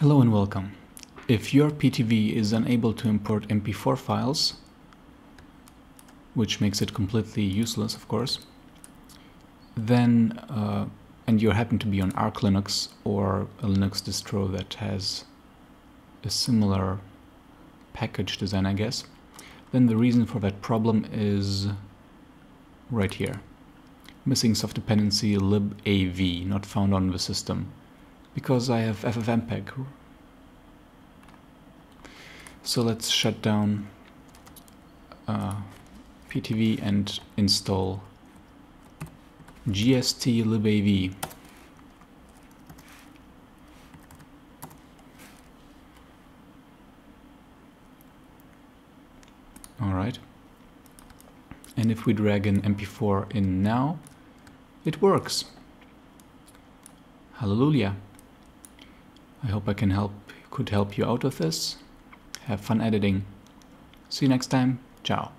Hello and welcome. If your Pitivi is unable to import MP4 files, which makes it completely useless, of course, then, uh, and you happen to be on Arch Linux or a Linux distro that has a similar package design, I guess, then the reason for that problem is right here. Missing soft dependency libav, not found on the system because I have ffmpeg. So let's shut down uh, Pitivi and install gst libav. Alright. And if we drag an MP4 in now, it works. Hallelujah. I hope I can help could help you out with this. Have fun editing. See you next time. Ciao.